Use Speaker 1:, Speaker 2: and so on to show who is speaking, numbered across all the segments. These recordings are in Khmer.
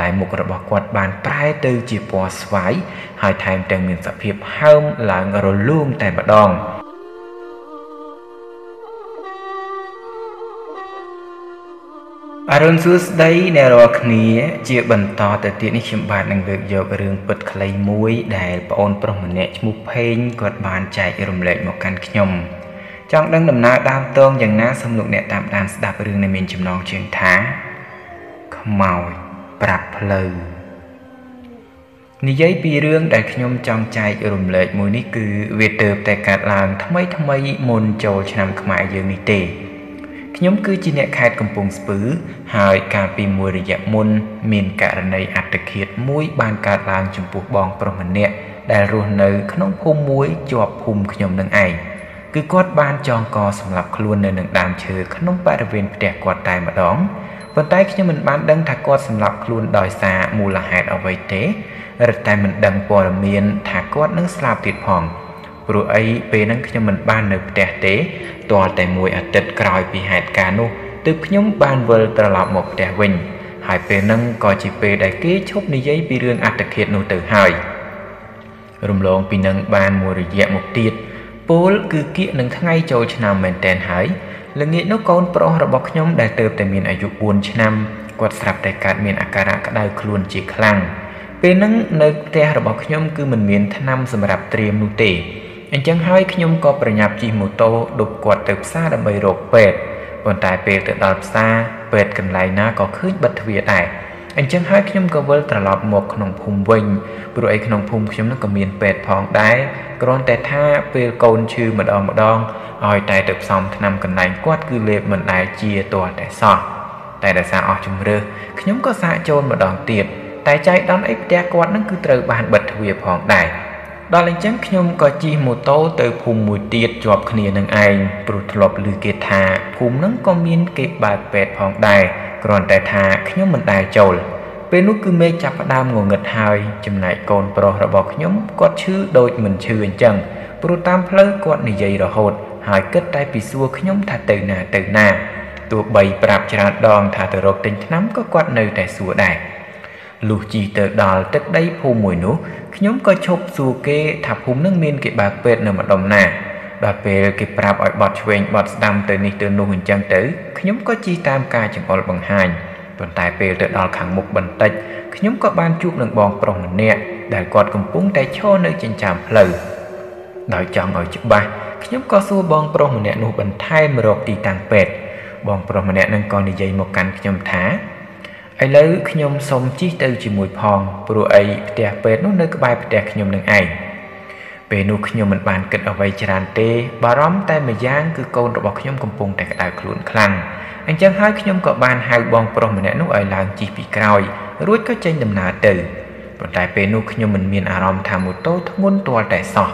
Speaker 1: តែមុខរបស់គាត់បានប្រែទៅជាពណ៌ស្វាយហើយថែមទាំងមានសភាពហើមឡើងរលោងតែម្ដងអរុនសួស្តីអ្នករាល់គ្នា ជាបន្តទៅទៀតនេះខ្ញុំបាទនឹងលើកយករឿងពិតខ្លីមួយ ដែលប្អូនប្រុសម្នាក់ឈ្មោះផេងគាត់បានចែករំលែកមកកាន់ខ្ញុំចង់ដឹងដំណើរដើមតងយ៉ាងណាសូមលោកអ្នកតាមដានស្ដាប់រឿងដែលមានចំណងជើងថាខ្មោច ប្រាប់ផ្លូវនិយាយពីរឿងដែលខ្ញុំចង់ចែករំលែកមួយនេះគឺវាទៅតែកាត់ឡើងថ្មីថ្មីមុនចូលឆ្នាំខ្មែរយើងនេះទេខ្ញុំគឺជាអ្នកខេត្តកំពង់ស្ពឺ ហើយកាលពីមួយរយៈមុន មានករណីអត្តឃាតមួយបានកើតឡើងចំពោះបងប្រុសម្នាក់ដែលរស់នៅក្នុងភូមិមួយជាប់ភូមិខ្ញុំនឹងឯងគឺគាត់បានចងកសម្រាប់ខ្លួននៅនឹងដើមឈើក្នុងបរិវេណផ្ទះគាត់តែម្ដង ប៉ុន្តែខ្ញុំមិនបានដឹងថាគាត់សម្លាប់ខ្លួនដោយសារមូលហេតុអ្វីទេរឹតតែមិនដឹងព័ត៌មានថាគាត់នឹងស្លាប់ទៀតផងព្រោះអីពេលហ្នឹងខ្ញុំមិនបាននៅផ្ទះទេទាល់តែមួយអាទិត្យក្រោយពីហេតុការណ៍នោះទើបខ្ញុំបានវិលត្រឡប់មកផ្ទះវិញហើយពេលហ្នឹងក៏ជាពេលដែលគេឈប់និយាយពីរឿងអត្តឃាតនោះទៅហើយរំលងពីនឹងបានមួយរយៈមកទៀតពលគឺគៀកនឹងថ្ងៃចូលឆ្នាំមែនតែនហើយ ល្ងាចនោះកូនប្រុសរបស់ខ្ញុំដែលទៅតែមានអាយុ4ឆ្នាំគាត់ស្រាប់តែកើតមានអាការៈក្តៅខ្លួនជាខ្លាំងពេលហ្នឹងនៅផ្ទះរបស់ខ្ញុំគឺមិនមានថ្នាំសម្រាប់ត្រៀមនោះទេអញ្ចឹងហើយខ្ញុំក៏ប្រញាប់ជិះម៉ូតូដប់គាត់ទៅផ្សារដើម្បីរកពេទ្យប៉ុន្តែពេលទៅដល់ផ្សារពេទ្យកន្លែងណាក៏ឃើញបិទទ្វារដែរ អញ្ចឹងហើយខ្ញុំក៏វិលត្រឡប់មកក្នុងភូមិវិញព្រោះអីក្នុងភូមិខ្ញុំនោះក៏មានពេទ្យផងដែរគ្រាន់តែថាពេលកូនឈឺម្ដងម្ដងឲ្យតែទៅផ្សំថ្នាំកន្លែងគាត់គឺលេបមិនដែលជាទាល់តែសោះតែដោយសារអស់ជំរឿសខ្ញុំក៏សាកចូលម្ដងទៀតតែចៃដន្យអីផ្ទះគាត់នឹងគឺត្រូវបានបិទទ្វារផងដែរដល់អញ្ចឹងខ្ញុំក៏ជិះម៉ូតូទៅភូមិមួយទៀតជាប់គ្នានឹងឯងព្រោះធ្លាប់ឮគេថាភូមិហ្នឹងក៏មានគេបើកពេទ្យផងដែរ គ្រាន់តែថាខ្ញុំមិនដែលចូល ពេលនោះគឺមេឃចាប់ផ្ដើមងងឹតហើយ ចំណែកកូនប្រុសរបស់ខ្ញុំគាត់ឈឺដូចមិនឈឺអញ្ចឹងព្រោះតាមផ្លូវគាត់និយាយរហូត ហើយគិតតែពីសួរខ្ញុំថាទៅណាទៅណាទោះបីប្រាប់ច្រើនដងថាទៅរកទិញថ្នាំក៏គាត់នៅតែសួរដែរលុះជីទៅដល់ទឹកដីភូមិមួយនោះខ្ញុំក៏ឈប់សួរគេថាភូមិនឹងមានគេបើកពេទ្យនៅម្ដុំណា ដល់ពេលគេប្រាប់ឲ្យបត់ឆ្វេងបត់ស្ដាំទៅនេះទៅនោះអញ្ចឹងទៅខ្ញុំក៏ជិះតាមការចង្អុលបង្ហាញប៉ុន្តែពេលទៅដល់ខាងមុខបន្តិចខ្ញុំក៏បានជួបនឹងបងប្រុសម្នាក់ដែលគាត់កំពុងតែឈរនៅចិញ្ចើមផ្លូវដោយចង់ឲ្យច្បាស់ខ្ញុំក៏សួរបងប្រុសម្នាក់នោះបន្ថែមរកទីតាំងពេទ្យបងប្រុសម្នាក់នឹងក៏និយាយមកកាន់ខ្ញុំថាឥឡូវខ្ញុំសុំជិះទៅជាមួយផងព្រោះអីផ្ទះពេទ្យនោះនៅក្បែរផ្ទះខ្ញុំនឹងឯង ពេលនោះខ្ញុំមិនបានគិតអ្វីច្រើនទេបារម្ភតែម្យ៉ាងគឺកូនរបស់ខ្ញុំកំពុងតែក្តៅខ្លួនខ្លាំងអញ្ចឹងហើយខ្ញុំក៏បានហៅបងប្រុសម្នាក់នោះឲ្យឡើងជិះពីក្រោយរួចក៏ចេញដំណើរទៅប៉ុន្តែពេលនោះខ្ញុំមិនមានអារម្មណ៍ថាម៉ូតូធ្ងន់ទាល់តែសោះ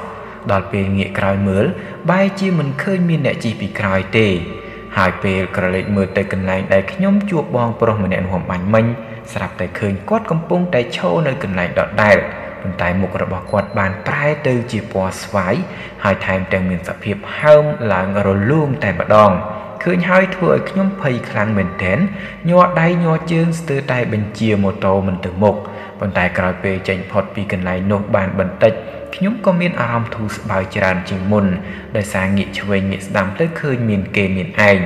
Speaker 1: ដល់ពេលងាកក្រោយមើលបែរជាមិនឃើញមានអ្នកជិះពីក្រោយទេ ហើយពេលក្រឡេកមើលទៅកន្លែងដែលខ្ញុំជួបបងប្រុសម្នាក់នោះបាញ់មិញស្រាប់តែឃើញគាត់កំពុងតែឈរនៅកន្លែងដដែល ប៉ុន្តែមុខរបស់គាត់បានប្រែទៅជាពណ៌ស្វាយហើយថែមទាំងមានសភាពហើមឡើងរលោងតែម្ដងឃើញហើយធ្វើឲ្យខ្ញុំភ័យខ្លាំងមែនទែនញ័រដៃញ័រជើងស្ទើរតែបញ្ជាម៉ូតូមិនទៅមុខប៉ុន្តែក្រោយពេលចេញផុតពីកន្លែងនោះបានបន្តិចខ្ញុំក៏មានអារម្មណ៍ធូរស្បើយច្រើនជាងមុនដោយសារងាកឆ្វេងងាកស្ដាំទៅឃើញមានគេមានឯង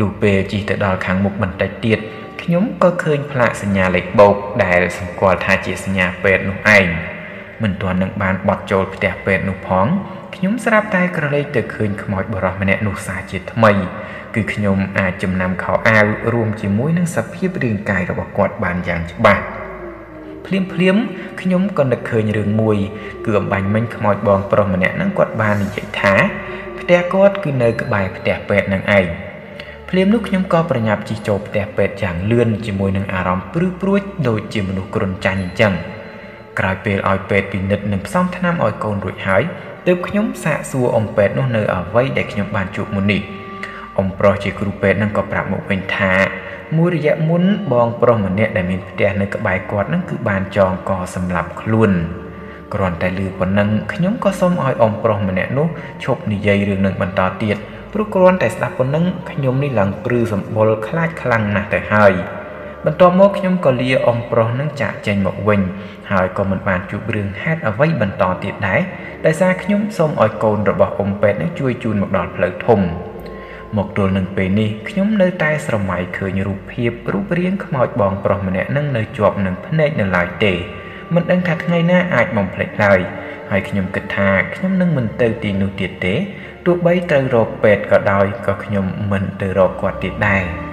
Speaker 1: លុះពេលជិះទៅដល់ខាងមុខបន្តិចទៀត ខ្ញុំក៏ឃើញផ្លាកសញ្ញាលេខបូកដែលសម្គាល់ថាជាសញ្ញាពេទ្យនោះឯងមិនទាន់នឹងបានបត់ចូលផ្ទះពេទ្យនោះផងខ្ញុំស្រាប់តែក្រឡេកទៅឃើញខ្មោចបរោះម្នាក់នោះសាជាថ្មី គឺខ្ញុំអាចចំណាំខោអាវរួមជាមួយនឹងសភាពរាងកាយរបស់គាត់បានយ៉ាងច្បាស់ភ្លាមភ្លាមខ្ញុំក៏នឹកឃើញរឿងមួយ គឺអំបញ្ញមិញខ្មោចបងប្រុសម្នាក់ហ្នឹងគាត់បាននិយាយថាផ្ទះគាត់គឺនៅក្បែរផ្ទះពេទ្យនឹងឯង ភ្លាមនោះខ្ញុំក៏ប្រញាប់ជិះចូលផ្ទះពេទ្យយ៉ាងលឿនជាមួយនឹងអារម្មណ៍ព្រឺព្រួចដូចជាមនុស្សគ្រុនចាញ់អញ្ចឹងក្រោយពេលឲ្យពេទ្យពិនិត្យនិងផ្សំថ្នាំឲ្យកូនរួចហើយទើបខ្ញុំសាកសួរអ៊ំពេទ្យនោះនៅអ្វីដែលខ្ញុំបានជួបមុននេះអ៊ំប្រុសជាគ្រូពេទ្យនឹងក៏ប្រាប់មកវិញថាមួយរយៈមុនបងប្រុសម្នាក់ដែលមានផ្ទះនៅក្បែរគាត់នឹងគឺបានចងកសម្លាប់ខ្លួនគ្រាន់តែឮប៉ុណ្ណឹងខ្ញុំក៏សូមឲ្យអ៊ំប្រុសម្នាក់នោះឈប់និយាយរឿងនឹងបន្តទៀត ព្រោះគ្រាន់តែស្ដាប់ប៉ុណ្ណឹងខ្ញុំនេះឡើងព្រឺសម្បុរខ្លាចខ្លាំងណាស់ទៅហើយបន្ទាប់មកខ្ញុំក៏លាអ៊ំប្រុសនឹងចាក់ចេញមកវិញ ហើយក៏មិនបានជួបរឿងហេតុអ្វីបន្តទៀតដែរដោយសារខ្ញុំសូមឲ្យកូនរបស់អ៊ំពេទ្យនឹងជួយជូនមកដល់ផ្លូវធំមកទល់នឹងពេលនេះខ្ញុំនៅតែស្រមៃឃើញរូបភាពរូបរាងខ្មោចបងប្រុសម្នាក់នឹងនៅជាប់នឹងភ្នែកនៅឡើយទេមិនដឹងថាថ្ងៃណាអាចបំភ្លេចឡើយហើយខ្ញុំគិតថាខ្ញុំនឹងមិនទៅទីនោះទៀតទេ ទោះបីត្រូវរកពេទ្យក៏ដោយក៏ខ្ញុំមិនទៅរកគាត់ទៀតដែរ